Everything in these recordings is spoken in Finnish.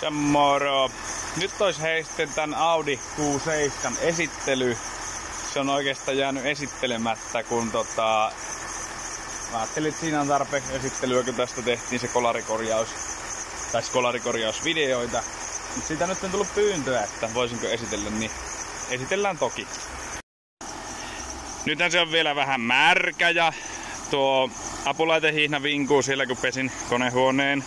Se moro. Nyt olisi heisten tän Audi Q7 esittely. Se on oikeastaan jäänyt esittelemättä, kun tota... Mä ajattelin, että siinä on tarpeeksi esittelyä, kun tästä tehtiin se kolarikorjaus. Tai kolarikorjausvideoita. Mutta siitä nyt on tullut pyyntöä, että voisinko esitellä, niin esitellään toki. Nythän se on vielä vähän märkä ja tuo apulaitehihna vinkuu siellä kun pesin konehuoneen.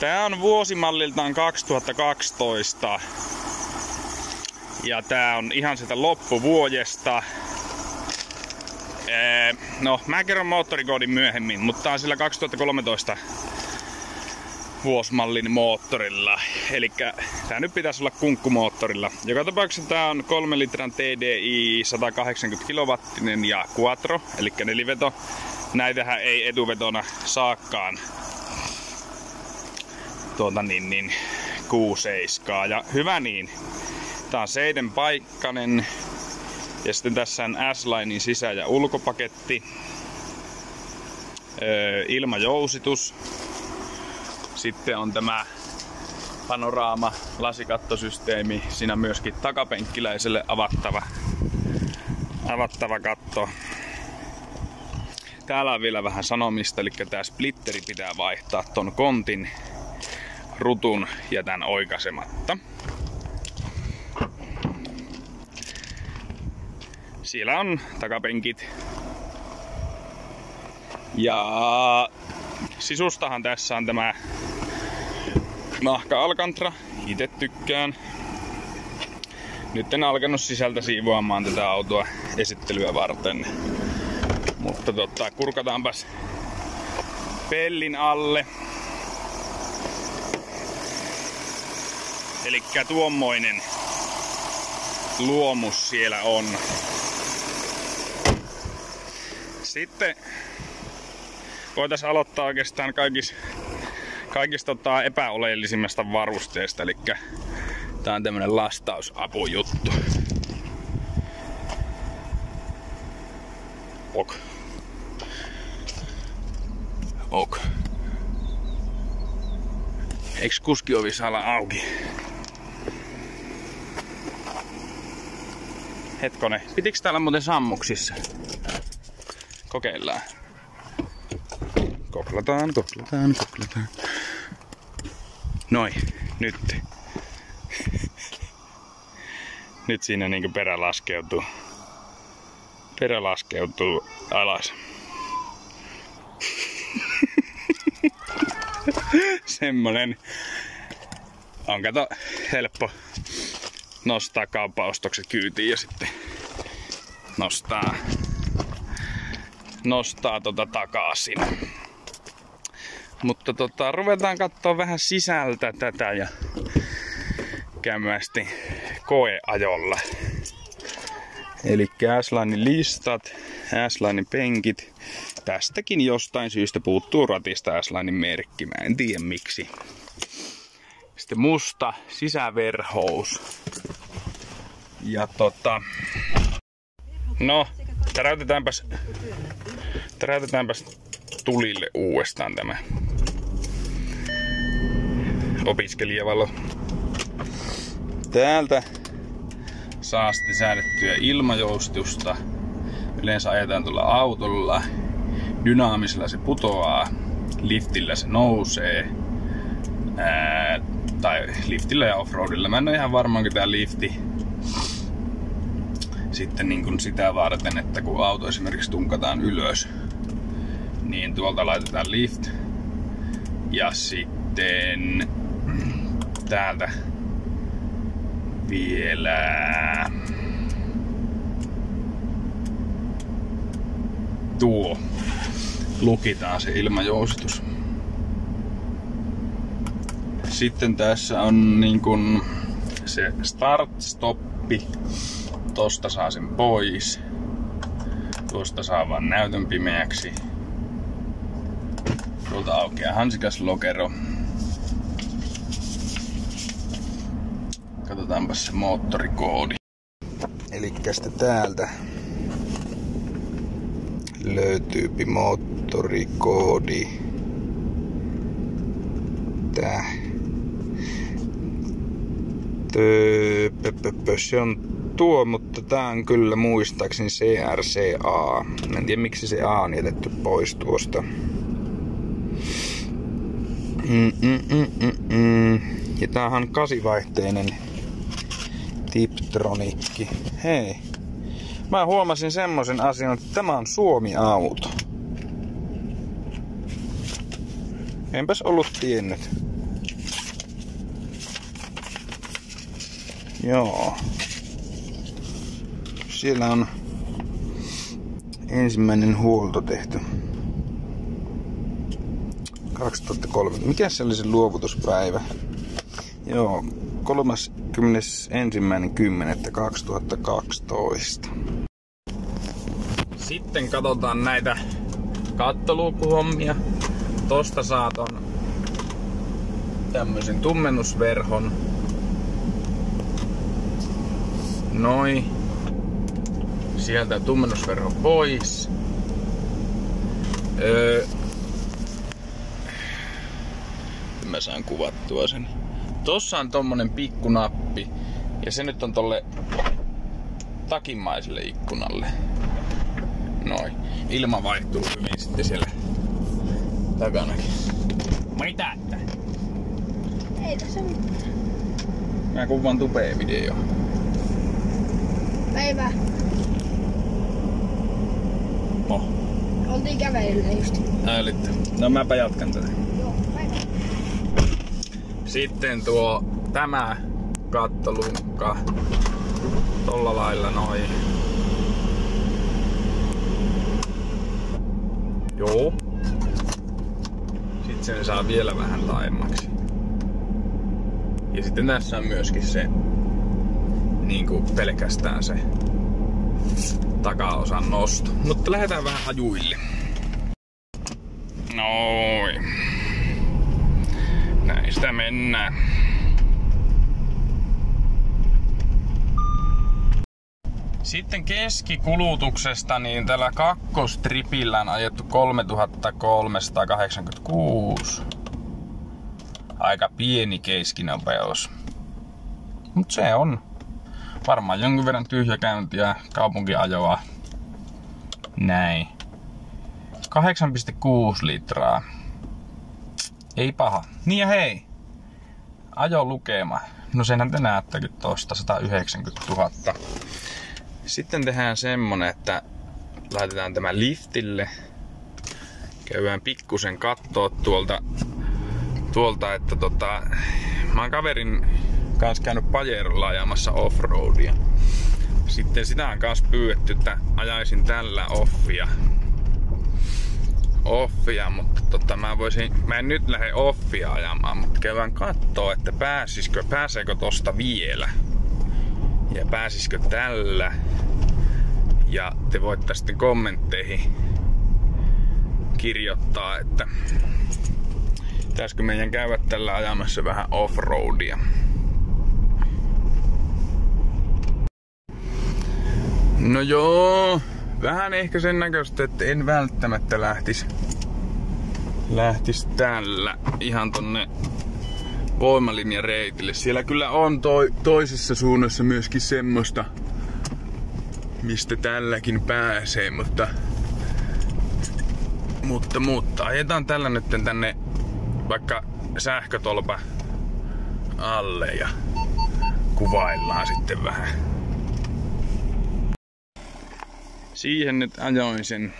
Tää on vuosimalliltaan 2012. Ja tää on ihan sitä loppuvuodesta. no, mä kerron moottorikoodin myöhemmin, mutta tää on sillä 2013 vuosmallin moottorilla. Eli tää nyt pitäisi olla kunkkumoottorilla. Joka tapauksessa tää on 3 litran TDI 180 kW ja quattro, eli neliveto. Näitähän ei etuvetona saakkaan tuota niin, niin Q7. Ja hyvä niin. Tää on seiden paikkanen. Ja sitten tässä on S-Linein sisä- ja ulkopaketti. Öö, ilmajousitus. Sitten on tämä panoraama lasikattosysteemi. Siinä myöskin takapenkkiläiselle avattava, avattava katto. Täällä on vielä vähän sanomista, eli tämä splitteri pitää vaihtaa ton kontin rutun jätän oikasematta. Siellä on takapenkit. Ja sisustahan tässä on tämä nahka Alcantara. Itse tykkään. Nyt en alkanut sisältä siivoamaan tätä autoa esittelyä varten. Mutta tota, kurkataanpas pellin alle. Eli tuommoinen luomus siellä on. Sitten voitaisiin aloittaa oikeastaan kaikista, kaikista tota epäoleellisimmasta varusteesta. Eli tää on tämmönen lastausapujuttu. Ok. Ok. Eiks kuskiovi saa olla auki? Hetkone, pitiks täällä muuten sammuksissa? Kokeillaan. Koklataan, koklataan, koklataan. Noin, nyt. nyt siinä niinku perä laskeutuu. Perä laskeutuu alas. Semmonen on kato helppo nostaa kauppaostokset kyytiin ja sitten nostaa, nostaa tota takaisin. Mutta tota, ruvetaan katsoa vähän sisältä tätä ja käymästi koeajolla. Eli s listat, s penkit. Tästäkin jostain syystä puuttuu ratista s merkki. Mä en tiedä miksi. Sitten musta sisäverhous. Ja tota... No, täräytetäänpäs... Täräytetäänpäs tulille uudestaan tämä opiskelijavalo. Täältä saa sitten säädettyä ilmajoustusta. Yleensä ajetaan tuolla autolla. Dynaamisella se putoaa, liftillä se nousee. Ää, tai liftillä ja offroadilla. Mä en ole ihan varma, onko tää lifti sitten niin kuin sitä varten, että kun auto esimerkiksi tunkataan ylös, niin tuolta laitetaan lift. Ja sitten täältä vielä tuo lukitaan se ilmajousitus. Sitten tässä on niin kun se start-stoppi. Tosta saa sen pois. Tuosta saa vaan näytön pimeäksi. Tuolta aukeaa hansikas lokero. Katsotaanpa se moottorikoodi. Eli täältä löytyy moottorikoodi. Tää se on tuo, mutta tää on kyllä muistaakseni CRCA. En tiedä miksi se A on jätetty pois tuosta. Mm-mm-mm-mm. Ja tämähän on kasivaihteinen Tiptronikki. Hei. Mä huomasin semmoisen asian, että tämä on Suomi-auto. Enpäs ollut tiennyt. Joo. Siellä on ensimmäinen huolto tehty. 2003. Mikä se oli se luovutuspäivä? Joo, 31.10.2012. Sitten katsotaan näitä kattoluukuhommia. Tosta saat on tämmöisen tummennusverhon. Noin. Sieltä tummennusverho pois. Öö, mä saan kuvattua sen. Tossa on tommonen pikkunappi. Ja se nyt on tolle takimaiselle ikkunalle. Noin. Ilma vaihtuu hyvin sitten siellä takanakin. Mitä? Ei tässä mitään. Mä kuvaan tupeen video. Päivä. Oh. Oltiin kävelyllä just. Äälitte. No mäpä jatkan tätä. Joo. Sitten tuo tämä kattolunkka. Tolla lailla noin. Joo. Sitten sen saa vielä vähän laajemmaksi. Ja sitten tässä on myöskin se niin kuin pelkästään se takaosan nosto. Mutta lähdetään vähän ajuille. Noin. Näistä mennään. Sitten keskikulutuksesta, niin tällä kakkostripillä on ajettu 3386. Aika pieni keskinopeus. Mut se on varmaan jonkin verran tyhjäkäyntiä, kaupunkiajoa. Näin. 8,6 litraa. Ei paha. Niin ja hei. Ajo lukema. No senhän te näettekin tosta 190 000. Sitten tehdään semmonen, että laitetaan tämä liftille. Käydään pikkusen kattoo tuolta, tuolta että tota, mä oon kaverin kanssa käynyt Pajerolla ajamassa offroadia. Sitten sitä on kanssa pyydetty, että ajaisin tällä offia. Offia, mutta tota, mä voisin, mä en nyt lähde offia ajamaan, mutta käydään kattoo, että pääsisikö, pääseekö tosta vielä. Ja pääsisikö tällä. Ja te voitte sitten kommentteihin kirjoittaa, että pitäisikö meidän käydä tällä ajamassa vähän offroadia. No joo, vähän ehkä sen näköistä, että en välttämättä lähtis, lähtis tällä ihan tonne voimalinjan reitille. Siellä kyllä on toi, toisessa suunnassa myöskin semmoista, mistä tälläkin pääsee, mutta mutta, mutta ajetaan tällä nyt tänne vaikka sähkötolpa alle ja kuvaillaan sitten vähän. Siihen nyt ajoin sen.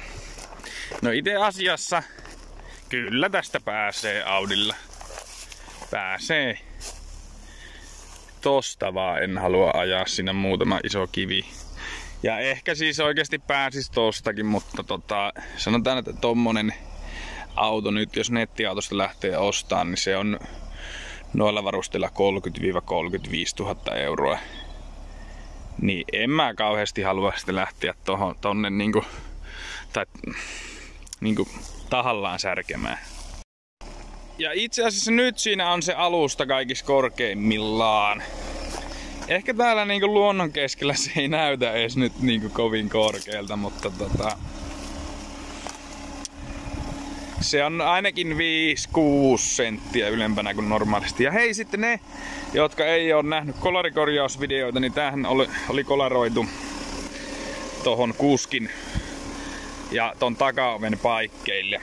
No itse asiassa kyllä tästä pääsee Audilla. Pääsee. Tosta vaan en halua ajaa sinne muutama iso kivi. Ja ehkä siis oikeasti pääsis tostakin, mutta tota, sanotaan, että tommonen auto nyt, jos nettiautosta lähtee ostamaan, niin se on noilla varusteilla 30-35 000 euroa niin en mä kauheasti halua sitten lähteä tohon, tonne niinku, tai niinku tahallaan särkemään. Ja itse asiassa nyt siinä on se alusta kaikissa korkeimmillaan. Ehkä täällä niinku luonnon keskellä se ei näytä edes nyt niinku kovin korkealta, mutta tota... Se on ainakin 5-6 senttiä ylempänä kuin normaalisti. Ja hei sitten ne, jotka ei ole nähnyt kolarikorjausvideoita, niin tämähän oli, oli kolaroitu tohon kuskin ja ton takaoven paikkeille.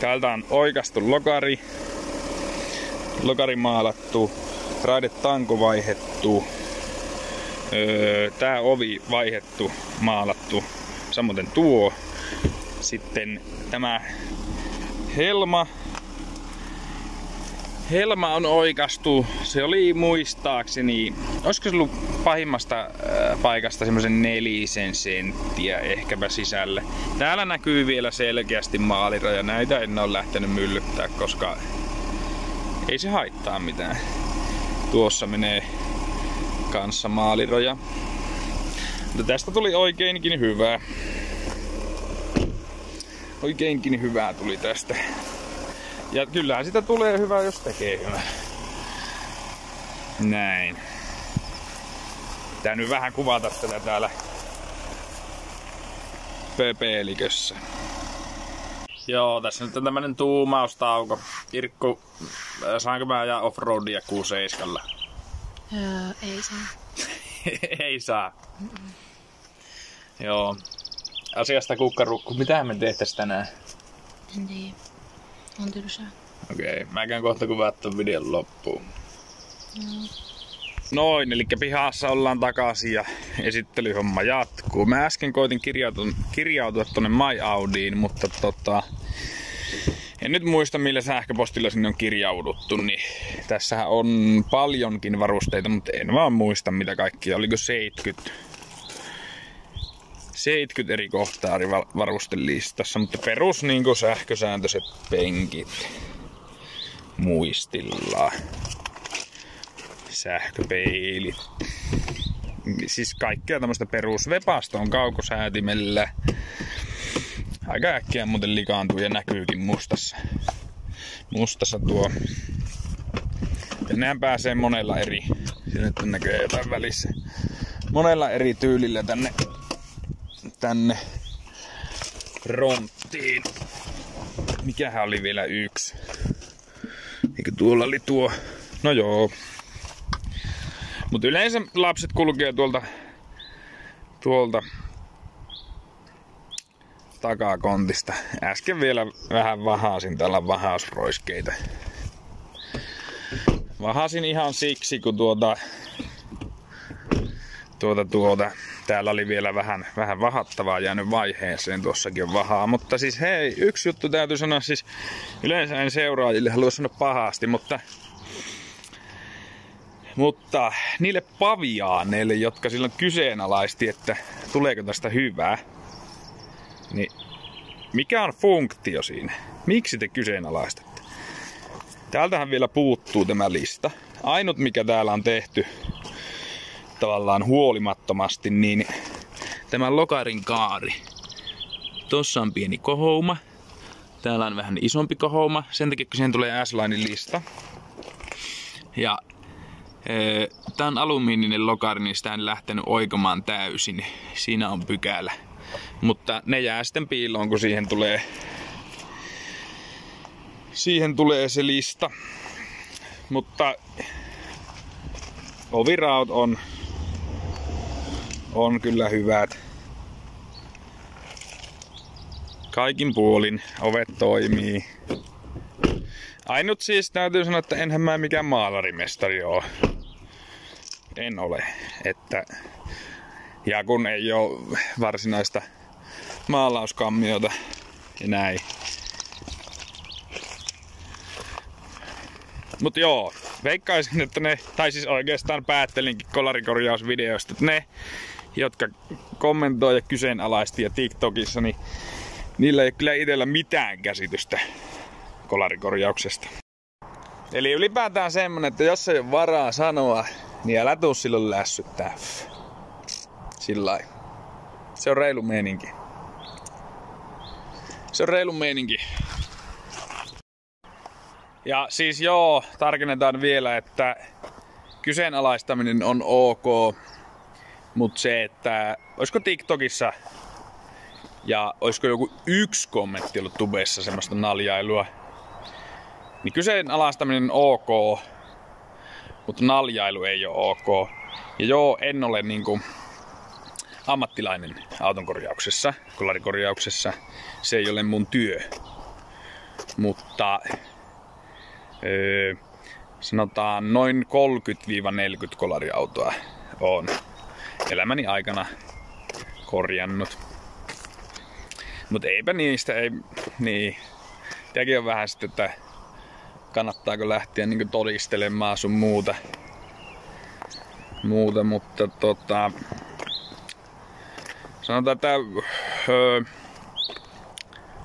Täältä on oikastu lokari, lokari maalattu, raidetanko vaihettu, öö, tää ovi vaihettu, maalattu, samoin tuo. Sitten tämä helma, Helma on oikastu. Se oli muistaakseni, olisiko se ollut pahimmasta äh, paikasta semmoisen nelisen senttiä ehkäpä sisälle. Täällä näkyy vielä selkeästi maaliraja. Näitä en ole lähtenyt myllyttää, koska ei se haittaa mitään. Tuossa menee kanssa maaliroja. Mutta tästä tuli oikeinkin hyvää. Oikeinkin hyvää tuli tästä. Ja kyllähän sitä tulee hyvää, jos tekee hyvää. Näin. Tää nyt vähän kuvata tätä täällä pöpeelikössä. Joo, tässä nyt on tämmönen tuumaustauko. Irkku, äh, saanko mä ajaa offroadia 67 Öö, ei saa. Ei saa. Mm-mm. Joo. Asiasta kukkarukku. Mitä me tehtäis tänään? En tiedä. On tylsää. Okei, okay. mä käyn kohta kuvaa ton videon loppuun. No. Noin, eli pihassa ollaan takaisin ja esittelyhomma jatkuu. Mä äsken koitin kirjautua, kirjautua tonne My Audiin, mutta tota, en nyt muista millä sähköpostilla sinne on kirjauduttu, niin tässähän on paljonkin varusteita, mutta en vaan muista mitä kaikkia. Oliko 70 70 eri kohtaa eri varustelistassa, mutta perus niin sähkösääntöiset penkit muistilla. Sähköpeilit. Siis kaikkea tämmöistä perusvepastoon kaukosäätimellä. Aika äkkiä muuten likaantuu ja näkyykin mustassa. Mustassa tuo. Ja nehän pääsee monella eri, sinne näkee jotain välissä. Monella eri tyylillä tänne tänne ronttiin. Mikähän oli vielä yksi? Eikö tuolla oli tuo? No joo. Mutta yleensä lapset kulkee tuolta, tuolta takakontista. Äsken vielä vähän vahasin tällä vahausroiskeita. Vahasin ihan siksi, kun tuota, tuota, tuota, täällä oli vielä vähän, vähän vahattavaa jäänyt vaiheeseen, tuossakin on vahaa. Mutta siis hei, yksi juttu täytyy sanoa, siis yleensä en seuraajille halua sanoa pahasti, mutta mutta niille paviaaneille, jotka silloin kyseenalaisti, että tuleeko tästä hyvää, niin mikä on funktio siinä? Miksi te kyseenalaistatte? Täältähän vielä puuttuu tämä lista. Ainut mikä täällä on tehty tavallaan huolimattomasti, niin tämä lokarin kaari. Tossa on pieni kohouma. Täällä on vähän isompi kohouma, sen takia kun siihen tulee S-Linein lista. Ja Tämä on alumiininen lokari, niin sitä en lähtenyt oikomaan täysin. Siinä on pykälä. Mutta ne jää sitten piiloon, kun siihen tulee, siihen tulee se lista. Mutta oviraut on on kyllä hyvät. Kaikin puolin ovet toimii. Ainut siis täytyy sanoa, että enhän mä mikään maalarimestari oo. En ole. Että... Ja kun ei ole varsinaista maalauskammiota ja näin. Mut joo, veikkaisin, että ne, tai siis oikeastaan päättelinkin kolarikorjausvideosta, että ne, jotka kommentoi ja kyseenalaisti ja TikTokissa, niin niillä ei kyllä itsellä mitään käsitystä kolarikorjauksesta. Eli ylipäätään semmonen, että jos ei ole varaa sanoa, niin älä tuu silloin lässyttää. Sillä Se on reilu meininki. Se on reilu meininki. Ja siis joo, tarkennetaan vielä, että kyseenalaistaminen on ok, mutta se, että olisiko TikTokissa Ja olisiko joku yksi kommentti ollut tubessa semmoista naljailua. Niin kyseenalaistaminen ok, mutta naljailu ei ole ok. Ja joo, en ole niinku ammattilainen autonkorjauksessa, kolarikorjauksessa. Se ei ole mun työ. Mutta öö, sanotaan noin 30-40 kolariautoa on elämäni aikana korjannut. Mutta eipä niistä, ei, niin. Tämäkin on vähän sitten, että kannattaako lähteä niin todistelemaan sun muuta. Muuta, mutta tota, sanotaan, että öö,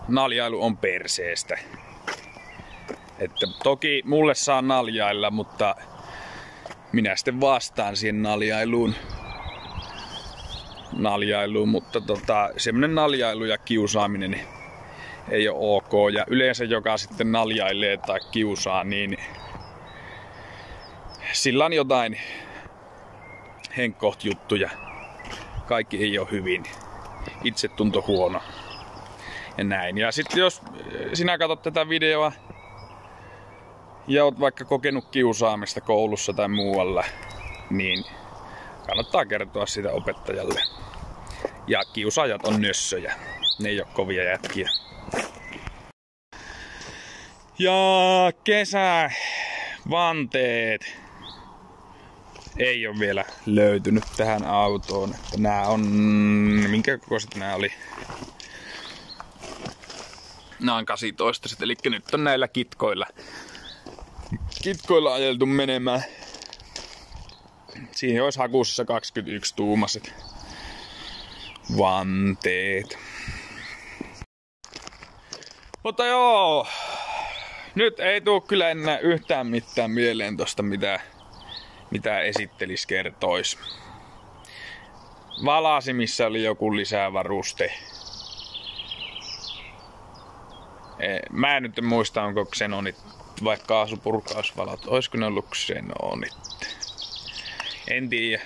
naljailu on perseestä. Että toki mulle saa naljailla, mutta minä sitten vastaan siihen naljailuun. Naljailuun, mutta tota, semmonen naljailu ja kiusaaminen ei ole ok. Ja yleensä joka sitten naljailee tai kiusaa, niin sillä on jotain henkkoht juttuja. Kaikki ei ole hyvin. Itse tunto huono. Ja näin. Ja sitten jos sinä katsot tätä videoa ja oot vaikka kokenut kiusaamista koulussa tai muualla, niin kannattaa kertoa sitä opettajalle. Ja kiusaajat on nössöjä. Ne ei ole kovia jätkiä. Ja kesä vanteet ei ole vielä löytynyt tähän autoon. Nää on... Minkä kokoiset nää oli? Nää on 18, eli nyt on näillä kitkoilla. Kitkoilla ajeltu menemään. Siihen olisi hakussa 21 tuumaset vanteet. Mutta joo, nyt ei tuu kyllä enää yhtään mitään mieleen tosta mitä, mitä esittelis kertois. Valasimissa oli joku lisävaruste. E, mä en nyt muista, onko Xenonit vai kaasupurkausvalot. Olisiko ne ollut Xenonit? En tiedä.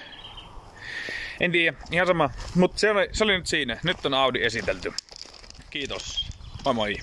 En tiedä, ihan sama. Mutta se se oli nyt siinä. Nyt on Audi esitelty. Kiitos. Moi moi.